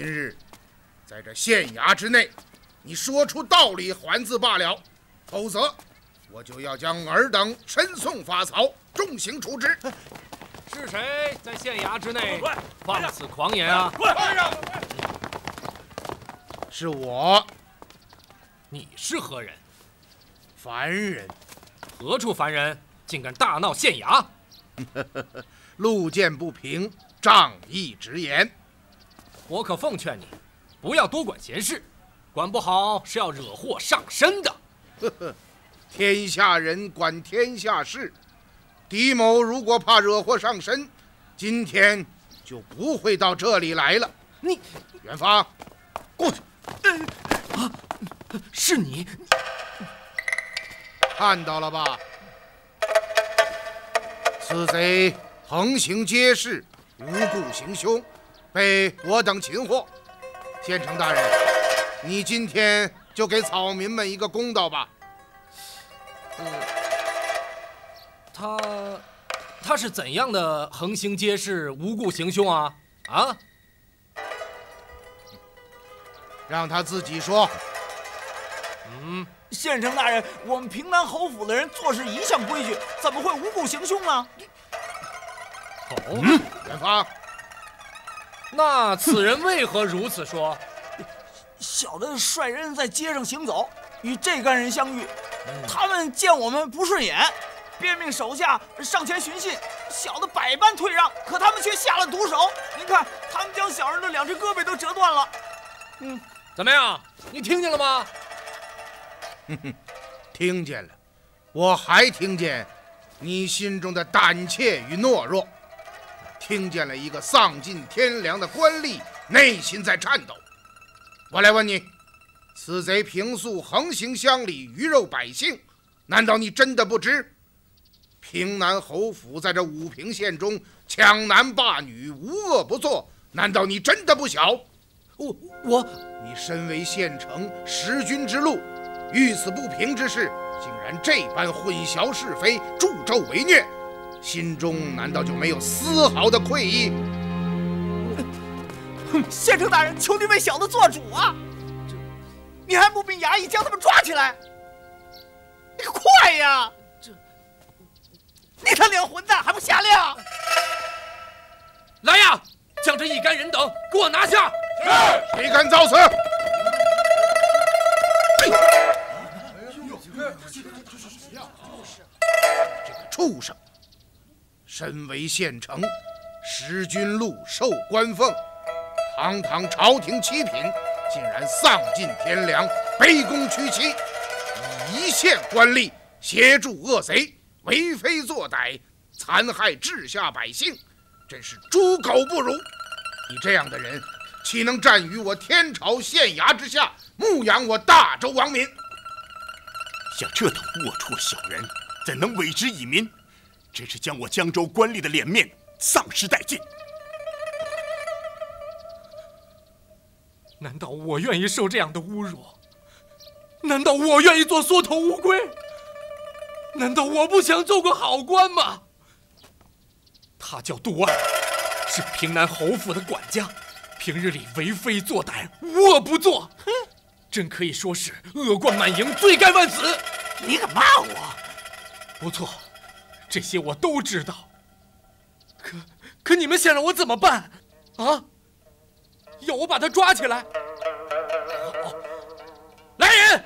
今日在这县衙之内，你说出道理还字罢了，否则我就要将尔等申送法曹，重刑处置。是谁在县衙之内放肆狂言啊？是我，你是何人？凡人，何处凡人，竟敢大闹县衙？路见不平，仗义直言。我可奉劝你，不要多管闲事，管不好是要惹祸上身的。呵呵，天下人管天下事，狄某如果怕惹祸上身，今天就不会到这里来了。你元芳，过去。啊是你，看到了吧？此贼横行街市，无故行凶，被我等擒获。县城大人，你今天就给草民们一个公道吧。他他是怎样的横行街市、无故行凶啊？啊？让他自己说。嗯，县城大人，我们平南侯府的人做事一向规矩，怎么会无故行凶呢？哦，元芳，那此人为何如此说？小的率人在街上行走，与这干人相遇，他们见我们不顺眼，便命手下上前寻衅。小的百般退让，可他们却下了毒手。您看，他们将小人的两只胳膊都折断了。嗯，怎么样？你听见了吗？哼 哼听见了，我还听见你心中的胆怯与懦弱，听见了一个丧尽天良的官吏内心在颤抖。我来问你，此贼平素横行乡里，鱼肉百姓，难道你真的不知？平南侯府在这武平县中抢男霸女，无恶不作，难道你真的不晓？我我你身为县城识君之路，遇此不平之事，竟然这般混淆是非，助纣为虐，心中难道就没有丝毫的愧意？哼县城大人，求您为小的做主啊！这，你还不命衙役将他们抓起来？你个快呀！这，你他娘混蛋，还不下令？来呀，将这一干人等给我拿下！是谁敢造次？这个畜生，身为县城，食君禄，受官俸，堂堂朝廷七品，竟然丧尽天良，卑躬屈膝，以一县官吏协助恶贼，为非作歹，残害治下百姓，真是猪狗不如！你这样的人，岂能站于我天朝县衙之下，牧养我大周王民？像这等龌龊小人，怎能委之以民？真是将我江州官吏的脸面丧失殆尽。难道我愿意受这样的侮辱？难道我愿意做缩头乌龟？难道我不想做个好官吗？他叫杜二，是平南侯府的管家，平日里为非作歹，无恶不作，哼，真可以说是恶贯满盈，罪该万死。你敢骂我？不错，这些我都知道。可可你们想让我怎么办？啊？要我把他抓起来？好，来人，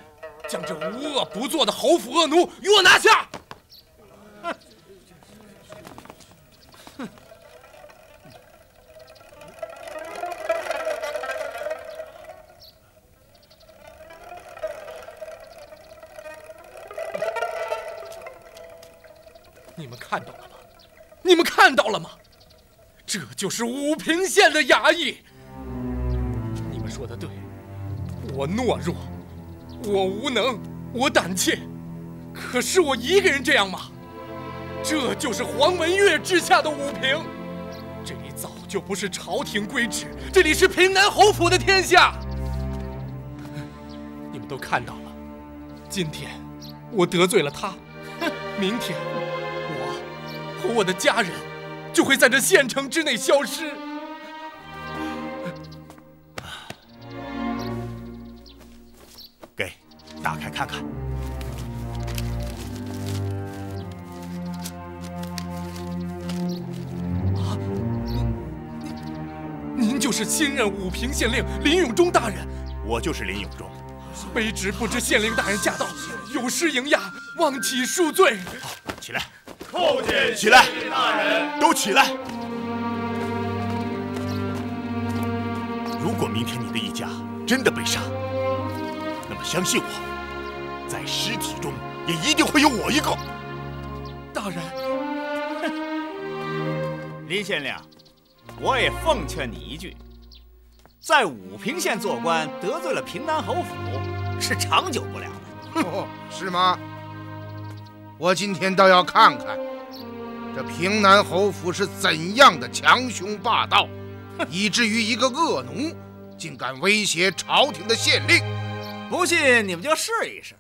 将这无恶不作的侯府恶奴与我拿下！就是武平县的衙役。你们说的对，我懦弱，我无能，我胆怯，可是我一个人这样吗？这就是黄文岳治下的武平，这里早就不是朝廷规制，这里是平南侯府的天下。你们都看到了，今天我得罪了他，明天我。和我的家人就会在这县城之内消失。给，打开看看。啊，您您就是新任武平县令林永忠大人？我就是林永忠。卑职不知县令大人驾到，有失迎驾，望起恕罪。好，起来。叩见起来，大人，都起来。如果明天你的一家真的被杀，那么相信我，在尸体中也一定会有我一个。大人，林县令，我也奉劝你一句，在武平县做官得罪了平南侯府，是长久不了的。哦，是吗？我今天倒要看看，这平南侯府是怎样的强雄霸道，以至于一个恶奴竟敢威胁朝廷的县令。不信你们就试一试。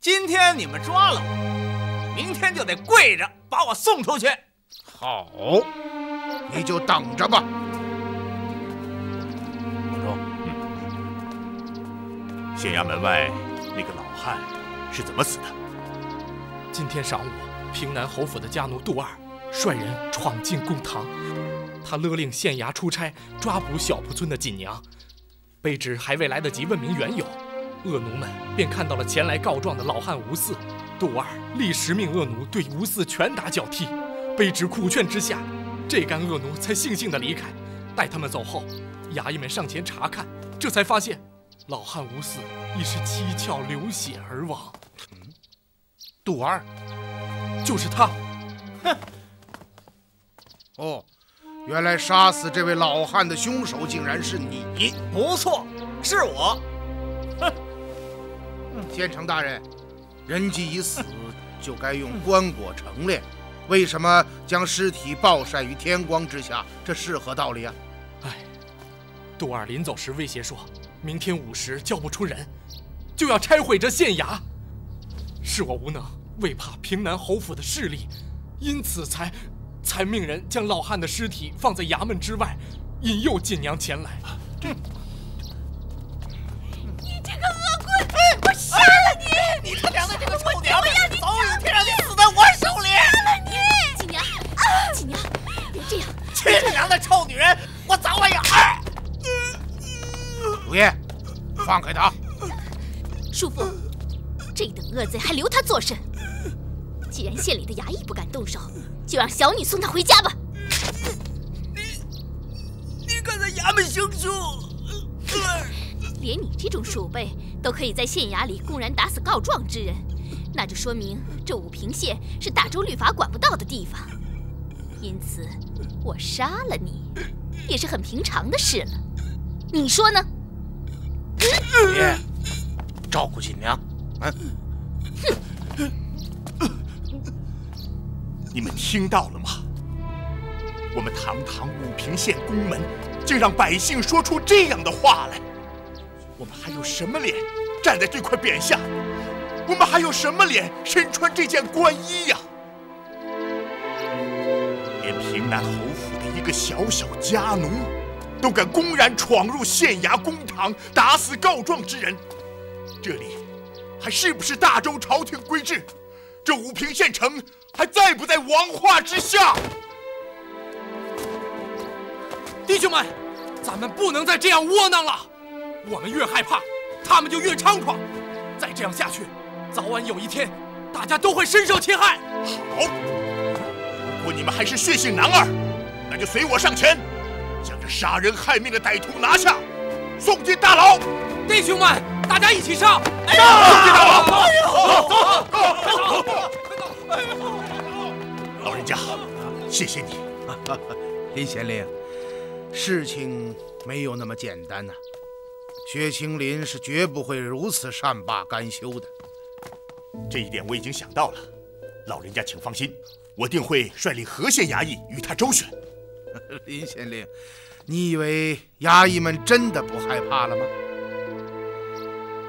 今天你们抓了我，明天就得跪着把我送出去。好，你就等着吧。嗯，县衙门外那个老汉是怎么死的？今天上午，平南侯府的家奴杜二率人闯进公堂，他勒令县衙出差抓捕小铺村的锦娘。卑职还未来得及问明缘由，恶奴们便看到了前来告状的老汉吴四。杜二立时命恶奴对吴四拳打脚踢。卑职苦劝之下，这干恶奴才悻悻地离开。待他们走后，衙役们上前查看，这才发现老汉吴四已是七窍流血而亡。杜二，就是他。哼！哦，原来杀死这位老汉的凶手竟然是你。不错，是我。哼！县城大人，人既已死，就该用棺椁成殓，为什么将尸体暴晒于天光之下？这是何道理啊？哎，杜二临走时威胁说，明天午时叫不出人，就要拆毁这县衙。是我无能，为怕平南侯府的势力，因此才才命人将老汉的尸体放在衙门之外，引诱锦娘前来。你这个恶棍！我杀了你！你他娘的这个臭娘们！早有天让你死在我手里！杀了你！锦娘，锦娘，别这样！去你娘的臭女人！我早晚要……主爷，放开他！叔父。这等恶贼还留他作甚？既然县里的衙役不敢动手，就让小女送他回家吧。你你敢在衙门行凶？连你这种鼠辈都可以在县衙里公然打死告状之人，那就说明这武平县是大周律法管不到的地方。因此，我杀了你也是很平常的事了。你说呢？爷，照顾锦娘。你们听到了吗？我们堂堂武平县公门，竟让百姓说出这样的话来。我们还有什么脸站在这块匾下？我们还有什么脸身穿这件官衣呀？连平南侯府的一个小小家奴，都敢公然闯入县衙公堂，打死告状之人，这里还是不是大周朝廷规制？这武平县城还在不在王化之下？弟兄们，咱们不能再这样窝囊了。我们越害怕，他们就越猖狂。再这样下去，早晚有一天，大家都会深受其害。好，如果你们还是血性男儿，那就随我上前，将这杀人害命的歹徒拿下，送进大牢。弟兄们，大家一起上！哎呀，送进大牢！哎呦，走走走！老人家，谢谢你，林县令。事情没有那么简单呐，薛青林是绝不会如此善罢甘休的。这一点我已经想到了，老人家请放心，我定会率领河县衙役与他周旋。林县令，你以为衙役们真的不害怕了吗？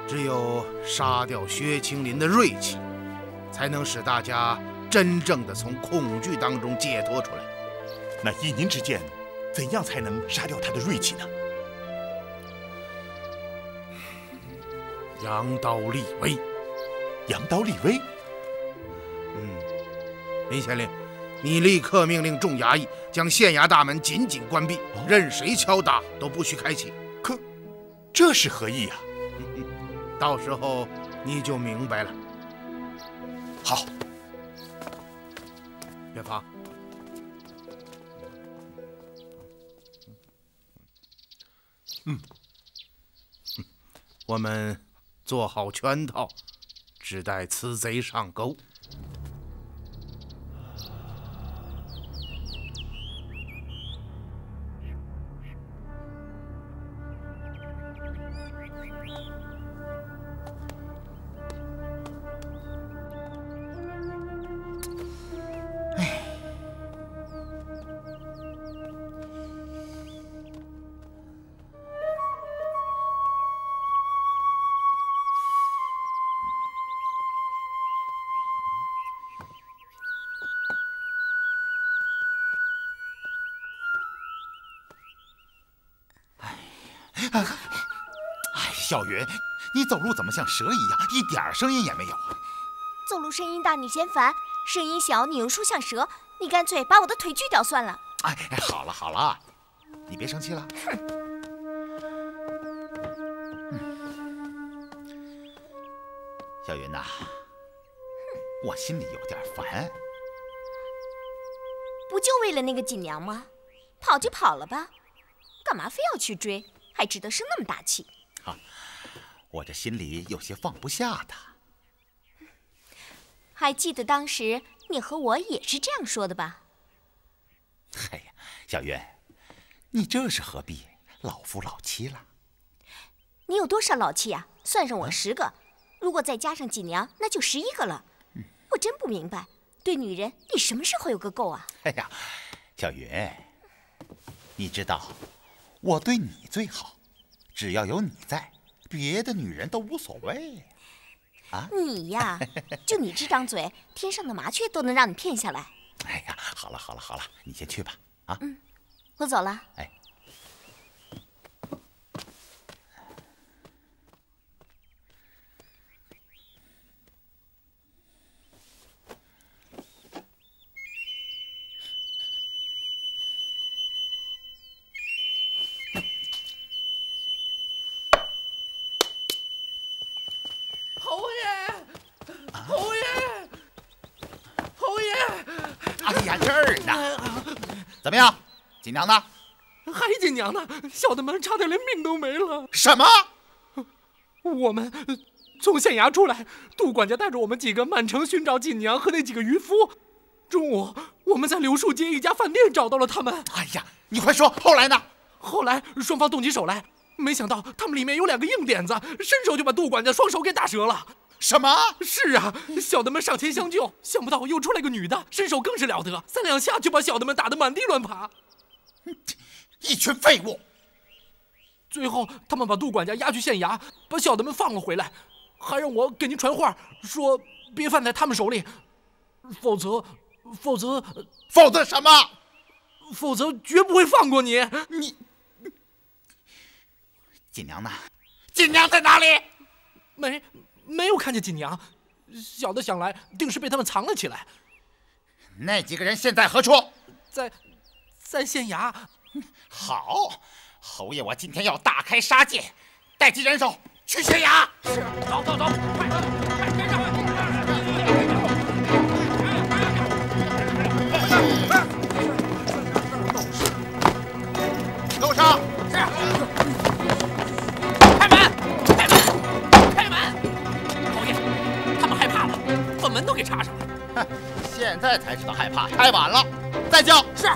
只有杀掉薛青林的锐气，才能使大家真正的从恐惧当中解脱出来。那依您之见？怎样才能杀掉他的锐气呢？扬刀立威，扬刀立威。嗯，林县令，你立刻命令众衙役将县衙大门紧紧关闭，任谁敲打都不许开启。可，这是何意呀？到时候你就明白了。好，元芳。嗯，我们做好圈套，只待此贼上钩。哎，小云，你走路怎么像蛇一样，一点声音也没有啊？走路声音大你嫌烦，声音小你又说像蛇，你干脆把我的腿锯掉算了。哎，好了好了，你别生气了。哼。小云呐，我心里有点烦。不就为了那个锦娘吗？跑就跑了吧，干嘛非要去追？还值得生那么大气？啊，我这心里有些放不下他。还记得当时你和我也是这样说的吧？哎呀，小云，你这是何必？老夫老妻了。你有多少老妻啊？算上我十个，如果再加上锦娘，那就十一个了。我真不明白，对女人你什么时候有个够啊？哎呀，小云，你知道。我对你最好，只要有你在，别的女人都无所谓。啊，你呀，就你这张嘴，天上的麻雀都能让你骗下来。哎呀，好了好了好了，你先去吧。啊，嗯，我走了。哎。怎么娘呢？还锦娘呢？小的们差点连命都没了。什么？我们从县衙出来，杜管家带着我们几个满城寻找锦娘和那几个渔夫。中午，我们在柳树街一家饭店找到了他们。哎呀，你快说，后来呢？后来双方动起手来，没想到他们里面有两个硬点子，伸手就把杜管家双手给打折了。什么？是啊，小的们上前相救，想不到又出来个女的，身手更是了得，三两下就把小的们打得满地乱爬。一群废物！最后他们把杜管家押去县衙，把小的们放了回来，还让我给您传话，说别犯在他们手里，否则，否则，否则什么？否则绝不会放过你。你，锦娘呢？锦娘在哪里？没，没有看见锦娘。小的想来，定是被他们藏了起来。那几个人现在何处？在，在县衙。好，侯爷，我今天要大开杀戒，带齐人手去县衙。是，走走走，快快跟上！给我上！是。开门！开门！开门！侯爷，他们害怕了，把门都给插上了。哼，现在才知道害怕，太晚了。再叫！是。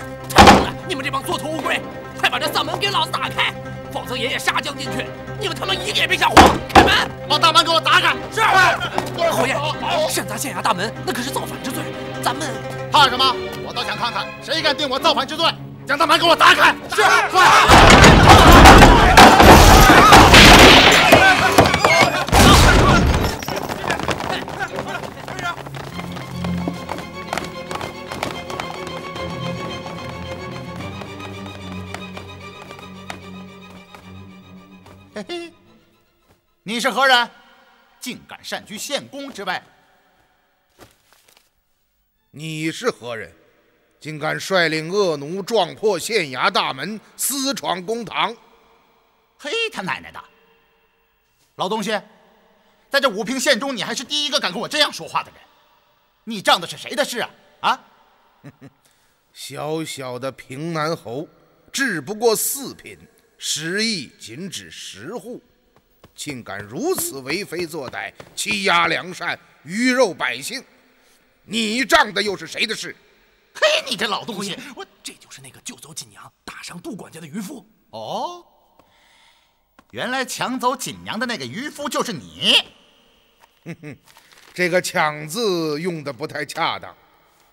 你们这帮缩头乌龟，快把这丧门给老子打开，否则爷爷杀将进去，你们他妈一个也别想活！开门！把大门给我砸开！是。侯爷，擅砸县衙大门，那可是造反之罪，咱们怕什么？我倒想看看谁敢定我造反之罪。将大门给我砸开！是。嘿你是何人？竟敢擅居县公之位？你是何人？竟敢率领恶奴撞破县衙大门，私闯公堂！嘿，他奶奶的！老东西，在这武平县中，你还是第一个敢跟我这样说话的人。你仗的是谁的势啊？啊！小小的平南侯，只不过四品，食邑仅止十户，竟敢如此为非作歹，欺压良善，鱼肉百姓！你仗的又是谁的势？嘿，你这老东西，我这就是那个救走锦娘、打伤杜管家的渔夫。哦，原来抢走锦娘的那个渔夫就是你。哼哼，这个“抢”字用的不太恰当，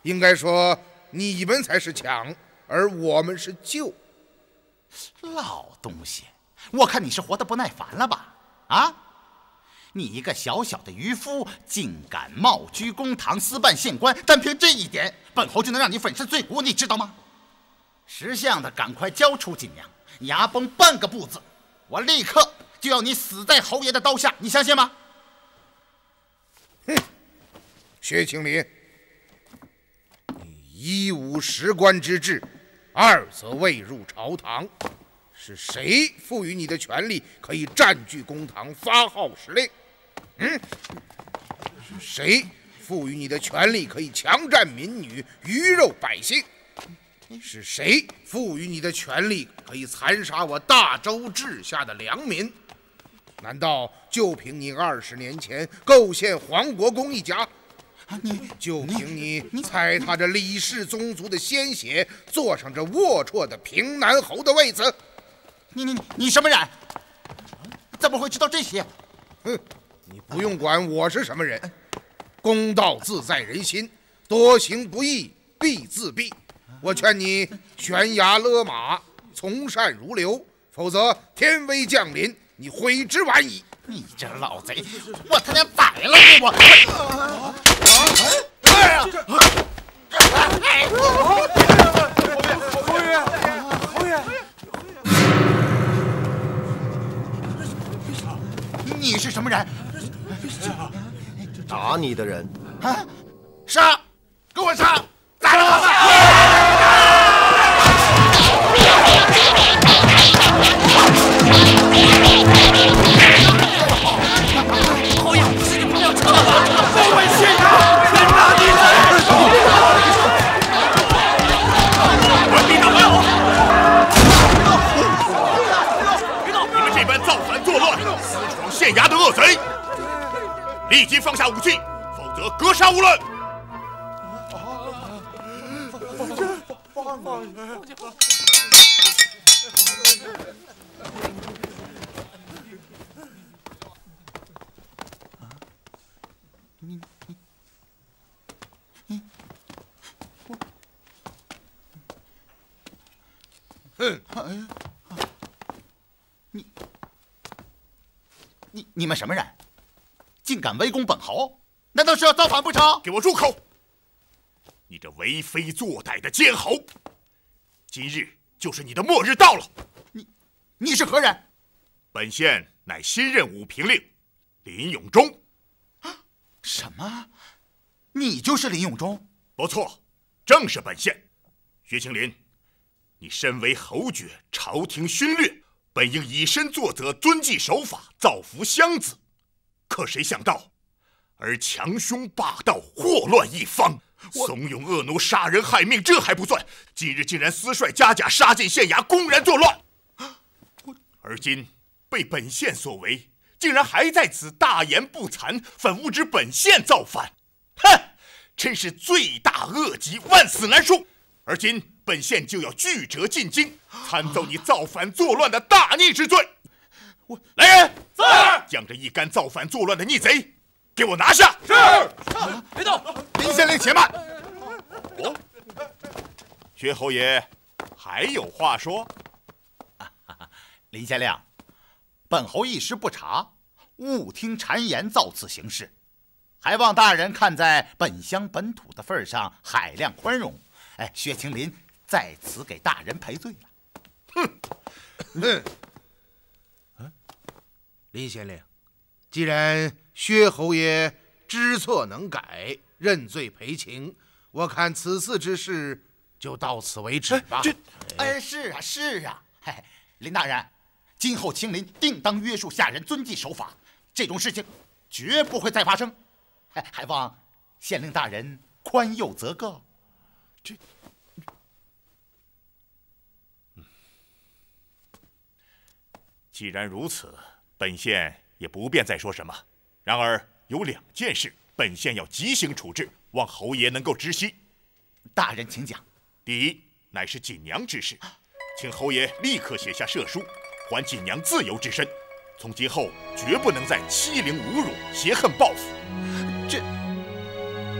应该说你们才是抢，而我们是救。老东西，我看你是活得不耐烦了吧？啊！你一个小小的渔夫，竟敢冒居公堂私办县官，单凭这一点，本侯就能让你粉身碎骨，你知道吗？识相的，赶快交出锦娘！牙崩半个不字，我立刻就要你死在侯爷的刀下，你相信吗？哼，薛青林，你一无实官之志，二则未入朝堂，是谁赋予你的权利可以占据公堂，发号施令？嗯，是谁赋予你的权利可以强占民女、鱼肉百姓？是谁赋予你的权利可以残杀我大周治下的良民？难道就凭你二十年前构陷黄国公一家？你就凭你踩踏着李氏宗族的鲜血，坐上这龌龊的平南侯的位子？你你你什么人？怎么会知道这些？哼！你不用管我是什么人，公道自在人心，多行不义必自毙。我劝你悬崖勒马，从善如流，否则天威降临，你悔之晚矣。你这老贼，我他娘宰了你！我！你是什么人？打你的人啊！杀！给我杀！宰了他！恶贼，立即放下武器，否则格杀勿论！哼！你你你们什么人？竟敢围攻本侯？难道是要造反不成？给我住口！你这为非作歹的奸侯，今日就是你的末日到了。你，你是何人？本县乃新任武平令林永忠。什么？你就是林永忠？不错，正是本县。薛青林，你身为侯爵，朝廷勋略，本应以身作则，遵纪守法，造福乡子。可谁想到，而强凶霸道，祸乱一方，怂恿恶奴杀人害命，这还不算，今日竟然私率家甲杀进县衙，公然作乱。而今被本县所为，竟然还在此大言不惭，反诬指本县造反，哼，真是罪大恶极，万死难恕。而今本县就要具折进京，参奏你造反作乱的大逆之罪。我来人，在将这一干造反作乱的逆贼给我拿下！是，别动！林县令且慢。哦，薛侯爷还有话说？林县令，本侯一时不察，误听谗言，造次行事，还望大人看在本乡本土的份上，海量宽容。哎，薛青林在此给大人赔罪了。哼，哼。林县令，既然薛侯爷知错能改，认罪赔情，我看此次之事就到此为止吧。这，哎，是啊，是啊。嘿，林大人，今后清林定当约束下人，遵纪守法，这种事情绝不会再发生。还还望县令大人宽宥则个。这，既然如此。本县也不便再说什么，然而有两件事，本县要急行处置，望侯爷能够知悉。大人请讲。第一，乃是锦娘之事，请侯爷立刻写下赦书，还锦娘自由之身，从今后绝不能再欺凌侮辱、挟恨报复。这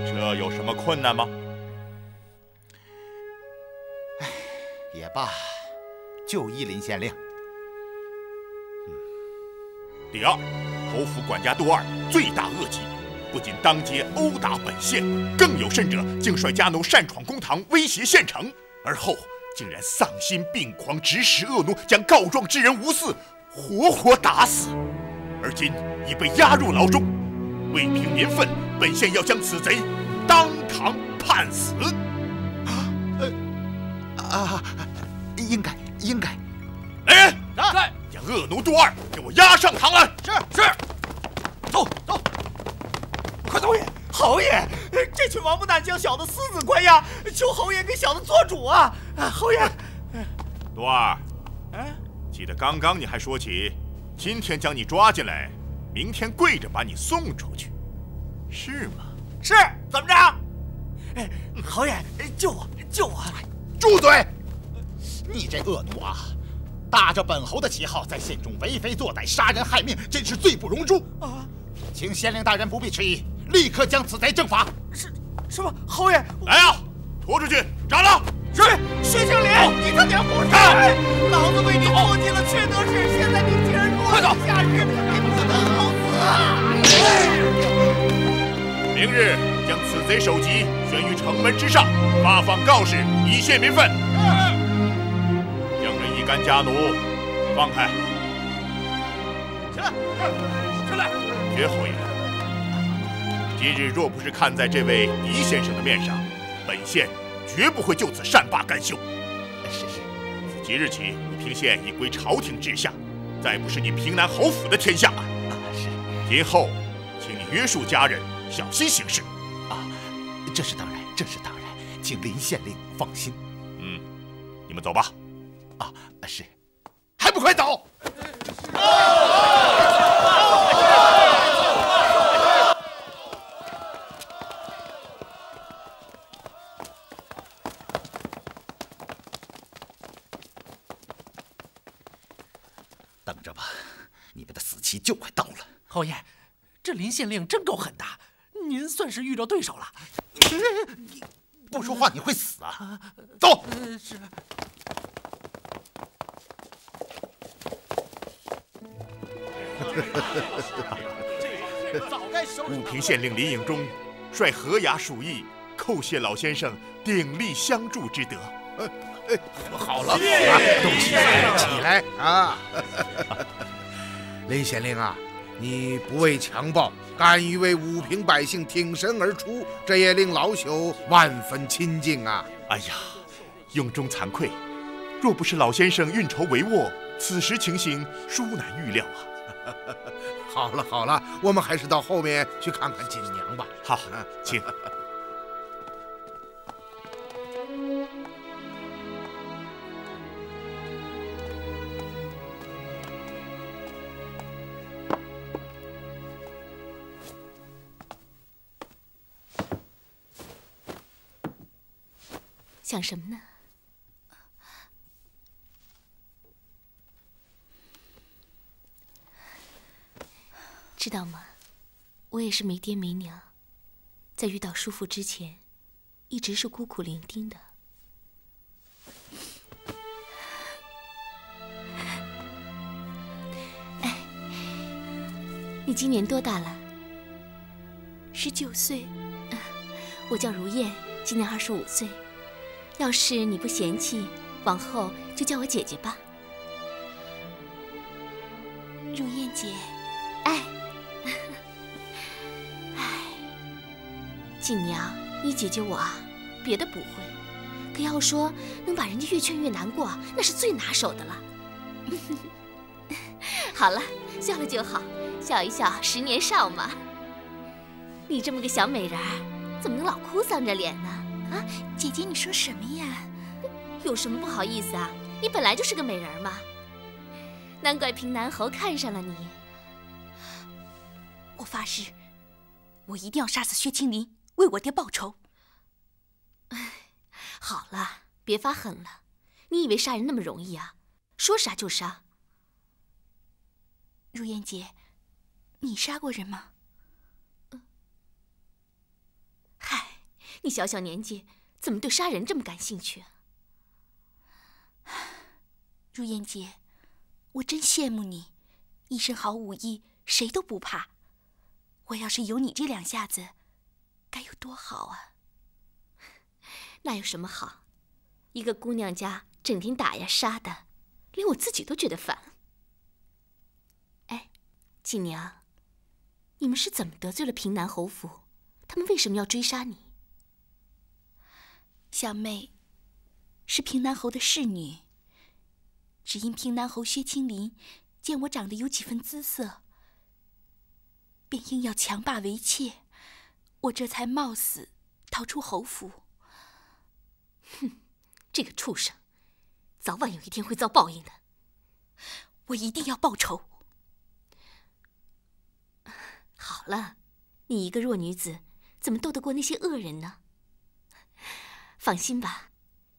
这有什么困难吗？哎，也罢，就依林县令。第二，侯府管家杜二罪大恶极，不仅当街殴打本县，更有甚者，竟率家奴擅闯公堂，威胁县城，而后竟然丧心病狂，指使恶奴将告状之人吴四活活打死，而今已被押入牢中。为平民愤，本县要将此贼当堂判死。啊，啊应该，应该。来人，在。恶奴杜二，给我押上堂来！是是，走走，快走也！侯爷，这群王八蛋将小的私自关押，求侯爷给小的做主啊！侯爷，杜二，哎，记得刚刚你还说起，今天将你抓进来，明天跪着把你送出去，是吗？是，怎么着？哎，侯爷，救我，救我！住嘴！你这恶奴啊！打着本侯的旗号，在县中为非作歹、杀人害命，真是罪不容诛啊！请县令大人不必迟疑，立刻将此贼正法。是，什么？侯爷，来啊！拖出去斩了！是，薛青林，你他娘不是！老子为你做尽了缺德事，现在你竟然落井下石，你不得好死啊！明日将此贼首级悬于城门之上，发放告示，以泄民愤。干家奴，放开！起来，起来！薛侯爷，今日若不是看在这位狄先生的面上，本县绝不会就此善罢甘休。是是，自即日起，武平县已归朝廷治下，再不是你平南侯府的天下了。是，今后，请你约束家人，小心行事。啊，这是当然，这是当然，请林县令放心。嗯，你们走吧。啊，是，还不快走！等着吧，你们的死期就快到了。侯爷，这林县令真够狠的，您算是遇着对手了。不说话你会死啊！走。是。武平县令林颖忠率河衙属役叩谢老先生鼎力相助之德，哎，好了，啊，都起来，起来啊！林县令啊，你不畏强暴，敢于为武平百姓挺身而出，这也令老朽万分亲近啊！哎呀，永中惭愧，若不是老先生运筹帷幄，此时情形殊难预料啊！好了好了，我们还是到后面去看看锦娘吧。好，请。想什么呢？知道吗？我也是没爹没娘，在遇到叔父之前，一直是孤苦伶仃的。哎，你今年多大了？十九岁。我叫如燕，今年二十五岁。要是你不嫌弃，往后就叫我姐姐吧。如燕姐，锦娘，你姐姐我啊，别的不会，可要说能把人家越劝越难过，那是最拿手的了。好了，笑了就好，笑一笑，十年少嘛。你这么个小美人儿，怎么能老哭丧着脸呢？啊，姐姐，你说什么呀？有什么不好意思啊？你本来就是个美人嘛，难怪平南侯看上了你。我发誓，我一定要杀死薛青林，为我爹报仇。哎，好了，别发狠了。你以为杀人那么容易啊？说杀就杀。如烟姐，你杀过人吗？嗨你小小年纪，怎么对杀人这么感兴趣？啊如烟姐，我真羡慕你，一身好武艺，谁都不怕。我要是有你这两下子，该有多好啊！那有什么好？一个姑娘家整天打呀杀的，连我自己都觉得烦。哎，锦娘，你们是怎么得罪了平南侯府？他们为什么要追杀你？小妹是平南侯的侍女，只因平南侯薛青林见我长得有几分姿色，便硬要强霸为妾，我这才冒死逃出侯府。哼，这个畜生，早晚有一天会遭报应的。我一定要报仇。好了，你一个弱女子，怎么斗得过那些恶人呢？放心吧，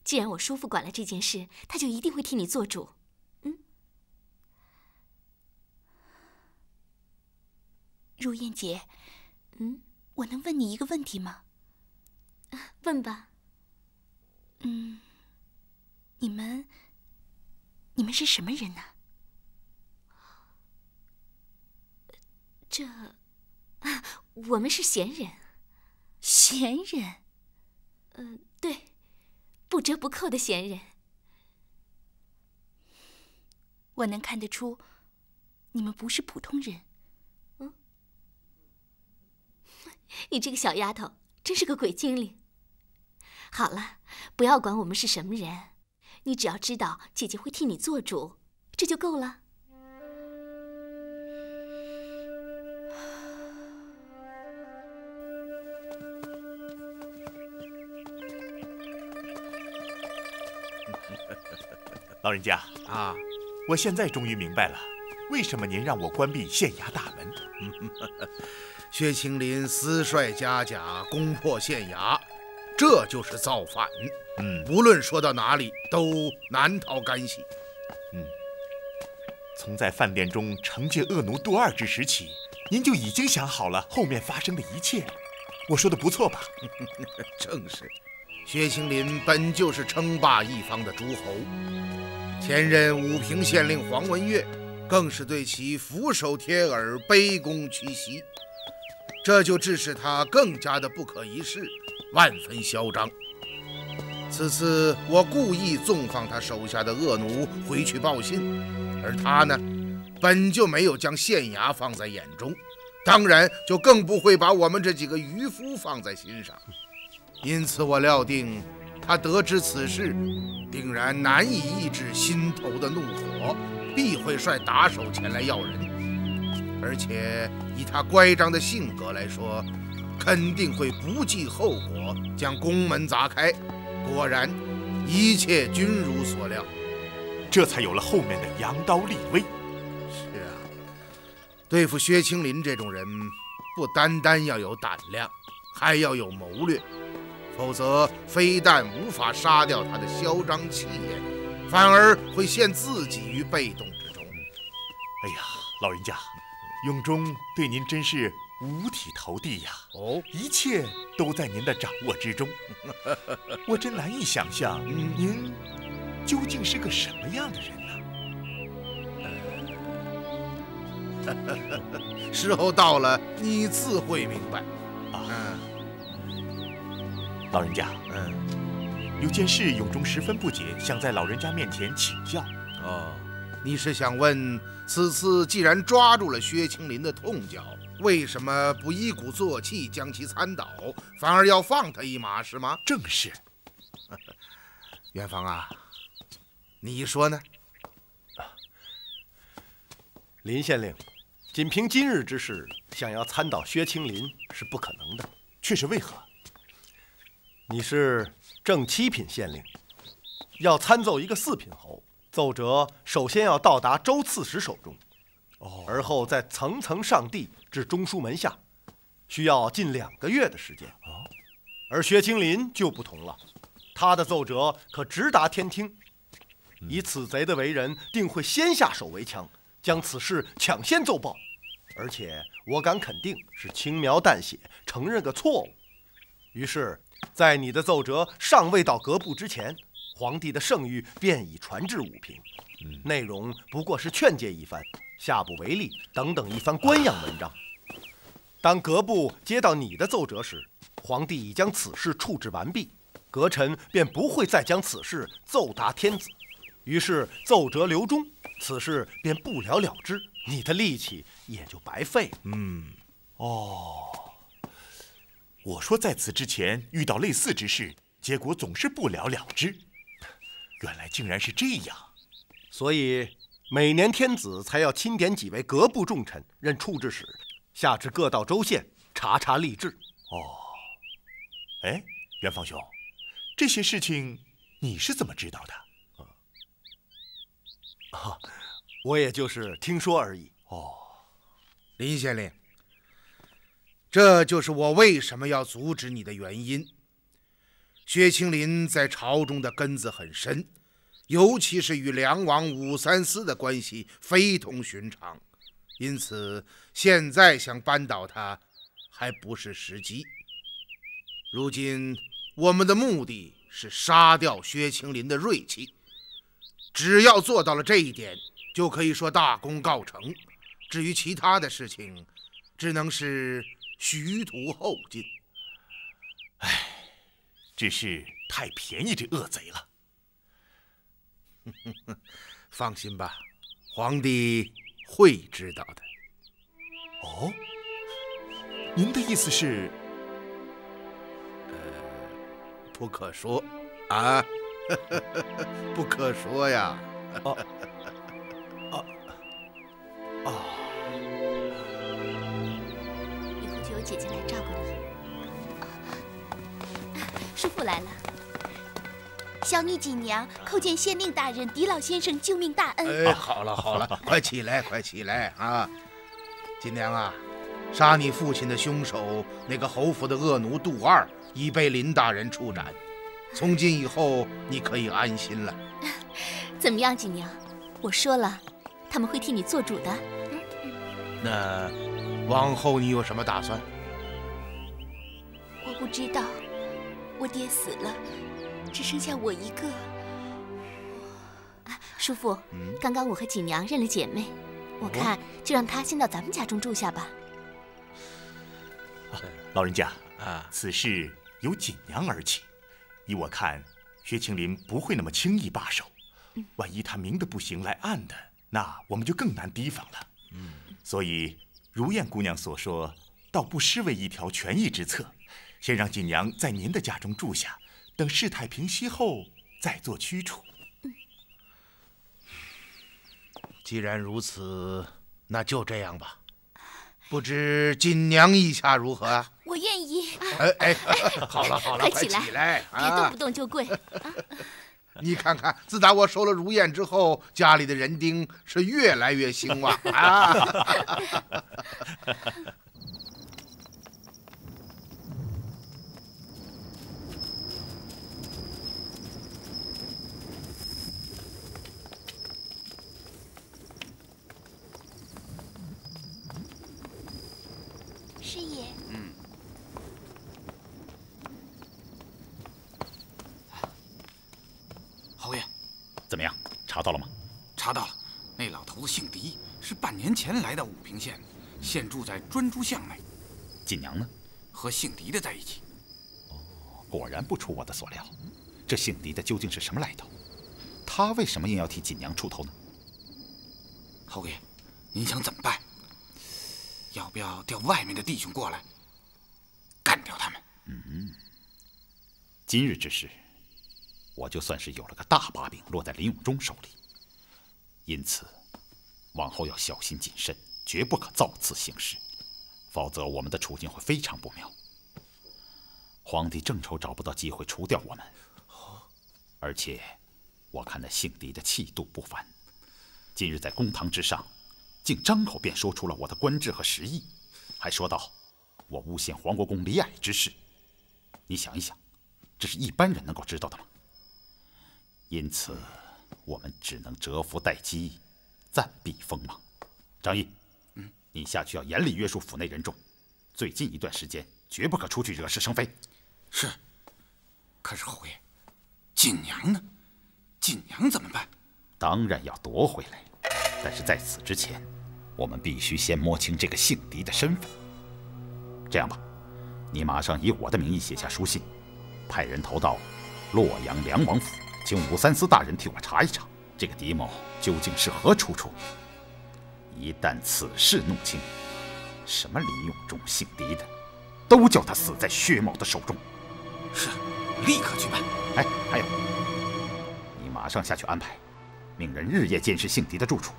既然我叔父管了这件事，他就一定会替你做主。嗯，如燕姐，嗯，我能问你一个问题吗？问吧。嗯，你们，你们是什么人呢？这，我们是闲人。闲人。嗯。对，不折不扣的闲人。我能看得出，你们不是普通人。嗯，你这个小丫头真是个鬼精灵。好了，不要管我们是什么人，你只要知道姐姐会替你做主，这就够了。老人家啊，我现在终于明白了，为什么您让我关闭县衙大门。薛青林私率家甲攻破县衙，这就是造反。嗯，无论说到哪里，都难逃干系。嗯，从在饭店中惩戒恶奴杜二之时起，您就已经想好了后面发生的一切。我说的不错吧？正是，薛青林本就是称霸一方的诸侯。前任武平县令黄文月，更是对其俯首帖耳、卑躬屈膝，这就致使他更加的不可一世，万分嚣张。此次我故意纵放他手下的恶奴回去报信，而他呢，本就没有将县衙放在眼中，当然就更不会把我们这几个渔夫放在心上。因此，我料定他得知此事，定然难以抑制心头的怒火，必会率打手前来要人。而且以他乖张的性格来说，肯定会不计后果将宫门砸开。果然，一切均如所料，这才有了后面的扬刀立威。是啊，对付薛青林这种人，不单单要有胆量，还要有谋略，否则非但无法杀掉他的嚣张气焰，反而会陷自己于被动之中。哎呀，老人家，永忠对您真是。五体投地呀！哦，一切都在您的掌握之中。我真难以想象，您究竟是个什么样的人呢？时候到了，你自会明白。啊，老人家，嗯，有件事永忠十分不解，想在老人家面前请教。哦，你是想问，此次既然抓住了薛青林的痛脚？为什么不一鼓作气将其参倒，反而要放他一马，是吗？正是。元芳啊，你说呢？林县令，仅凭今日之事，想要参倒薛青林是不可能的。却是为何？你是正七品县令，要参奏一个四品侯，奏折首先要到达周刺史手中。而后再层层上递至中书门下，需要近两个月的时间。而薛青林就不同了，他的奏折可直达天听。以此贼的为人，定会先下手为强，将此事抢先奏报。而且我敢肯定，是轻描淡写承认个错误。于是，在你的奏折尚未到阁部之前，皇帝的圣谕便已传至武平，内容不过是劝诫一番。下不为例等等一番官样文章。当阁部接到你的奏折时，皇帝已将此事处置完毕，阁臣便不会再将此事奏达天子，于是奏折留中，此事便不了了之，你的力气也就白费了。嗯，哦，我说在此之前遇到类似之事，结果总是不了了之，原来竟然是这样，所以。每年天子才要钦点几位阁部重臣任处置使，下至各道州县查查吏治。哦，哎，元芳兄，这些事情你是怎么知道的？啊，我也就是听说而已。哦，林县令，这就是我为什么要阻止你的原因。薛青林在朝中的根子很深。尤其是与梁王武三思的关系非同寻常，因此现在想扳倒他还不是时机。如今我们的目的是杀掉薛青林的锐气，只要做到了这一点，就可以说大功告成。至于其他的事情，只能是徐图后进。唉，只是太便宜这恶贼了。放心吧，皇帝会知道的。哦，您的意思是？呃，不可说啊，不可说呀。哦，来了。小女锦娘叩见县令大人、狄老先生救命大恩。哎，好了好了，快起来，快起来啊！锦娘啊，杀你父亲的凶手那个侯府的恶奴杜二已被林大人处斩，从今以后你可以安心了。怎么样，锦娘？我说了，他们会替你做主的。那往后你有什么打算？我不知道，我爹死了。只剩下我一个。叔父，刚刚我和锦娘认了姐妹，我看就让她先到咱们家中住下吧。老人家啊，此事由锦娘而起，依我看，薛青林不会那么轻易罢手。万一他明的不行来暗的，那我们就更难提防了。嗯，所以如燕姑娘所说，倒不失为一条权宜之策。先让锦娘在您的家中住下，等事态平息后再做驱除。既然如此，那就这样吧。不知锦娘意下如何啊？我愿意。哎哎，好了好了，快起来，别动不动就跪。你看看，自打我收了如燕之后，家里的人丁是越来越兴旺啊。怎么样？查到了吗？查到了，那老头子姓狄，是半年前来到武平县，现住在专诸巷内。锦娘呢？和姓狄的在一起。哦，果然不出我的所料。这姓狄的究竟是什么来头？他为什么硬要替锦娘出头呢？侯爷，您想怎么办？要不要调外面的弟兄过来，干掉他们？嗯，今日之事。我就算是有了个大把柄落在林永忠手里，因此，往后要小心谨慎，绝不可造次行事，否则我们的处境会非常不妙。皇帝正愁找不到机会除掉我们，而且，我看那姓狄的气度不凡，今日在公堂之上，竟张口便说出了我的官职和实意，还说道我诬陷黄国公李矮之事。你想一想，这是一般人能够知道的吗？因此，我们只能蛰伏待机，暂避锋芒。张毅，嗯，你下去要严厉约束府内人众，最近一段时间绝不可出去惹是生非。是。可是侯爷，锦娘呢？锦娘怎么办？当然要夺回来。但是在此之前，我们必须先摸清这个姓狄的身份。这样吧，你马上以我的名义写下书信，派人投到洛阳梁王府。请武三思大人替我查一查，这个狄某究竟是何出处？一旦此事弄清，什么李永忠姓狄的，都叫他死在薛某的手中。是，立刻去办。哎，还有，你马上下去安排，命人日夜监视姓狄的住处，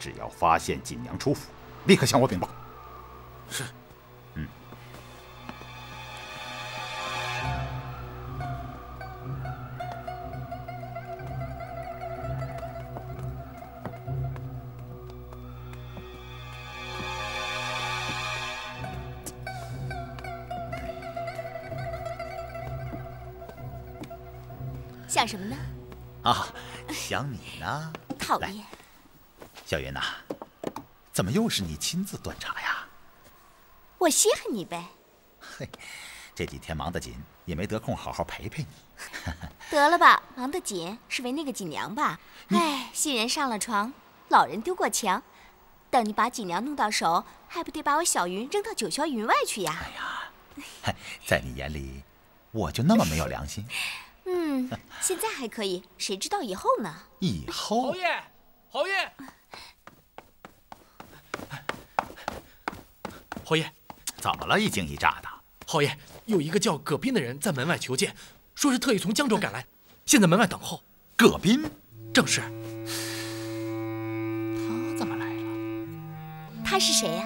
只要发现锦娘出府，立刻向我禀报。是。想什么呢？啊，想你呢。讨厌。小云呐，怎么又是你亲自端茶呀？我稀罕你呗。嘿，这几天忙得紧，也没得空好好陪陪你。得了吧，忙得紧是为那个锦娘吧？哎，新人上了床，老人丢过墙。等你把锦娘弄到手，还不得把我小云扔到九霄云外去呀？哎呀，在你眼里，我就那么没有良心？嗯，现在还可以，谁知道以后呢？以后，侯爷，侯爷，侯爷，怎么了？一惊一乍的。侯爷，有一个叫葛斌的人在门外求见，说是特意从江州赶来，现在门外等候。葛斌，正是。他怎么来了？他是谁呀？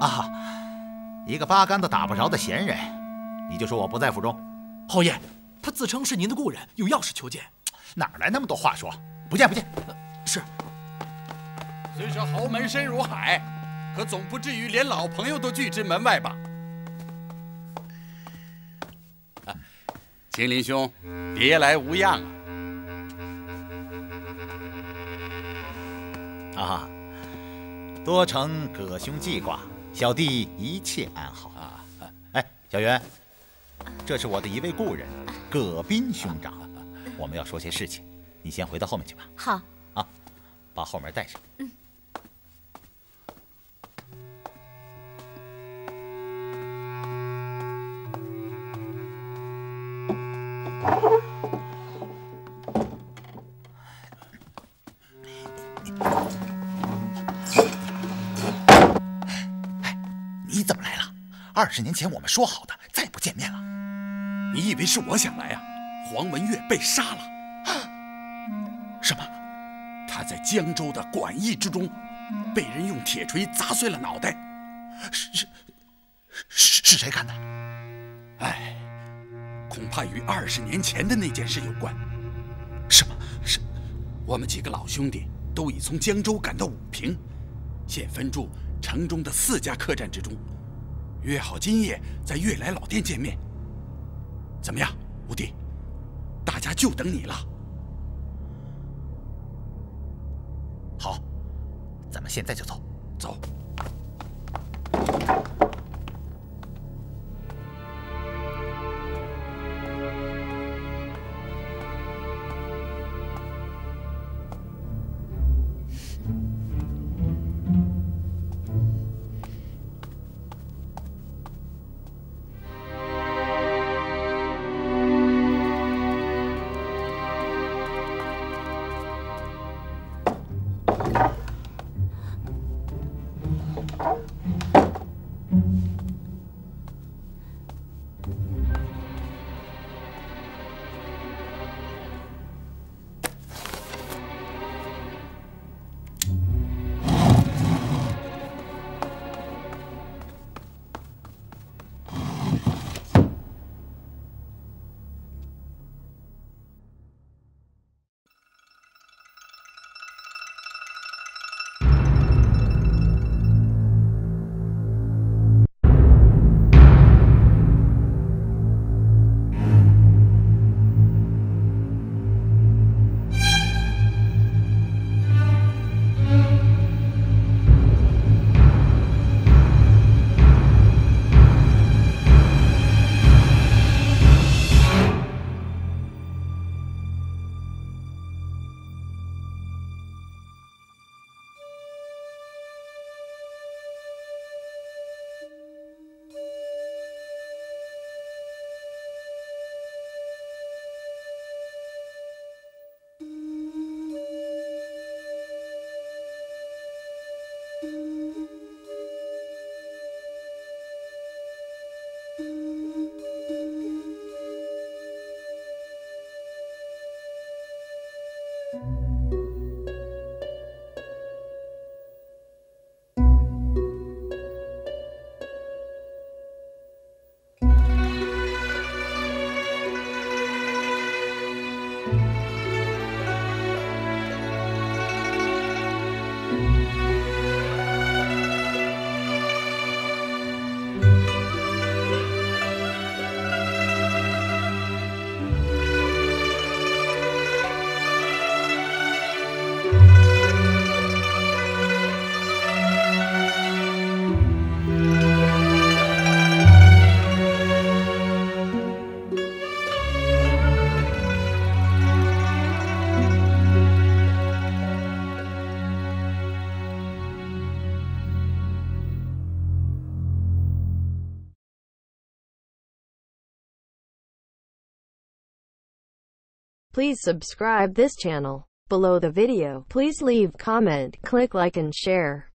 啊，一个八竿子打不着的闲人。你就说我不在府中。侯爷。他自称是您的故人，有要事求见。哪来那么多话说？不见不见。是。虽说豪门深如海，可总不至于连老朋友都拒之门外吧？秦林兄，别来无恙啊！啊，多承葛兄记挂，小弟一切安好啊。哎，小袁，这是我的一位故人。葛斌兄长我们要说些事情。你先回到后面去吧。好。啊把后门带上。你怎么来了？二十年前我们说好的再也不见面了。你以为是我想来啊？黄文月被杀了。什么？他在江州的馆驿之中，被人用铁锤砸碎了脑袋。是是是是谁干的？哎，恐怕与二十年前的那件事有关。什么？是？我们几个老兄弟都已从江州赶到武平，现分驻城中的四家客栈之中，约好今夜在悦来老店见面。怎么样，吴弟？大家就等你了。好，咱们现在就走。走。Please subscribe this channel. Below the video, please leave comment, click like and share.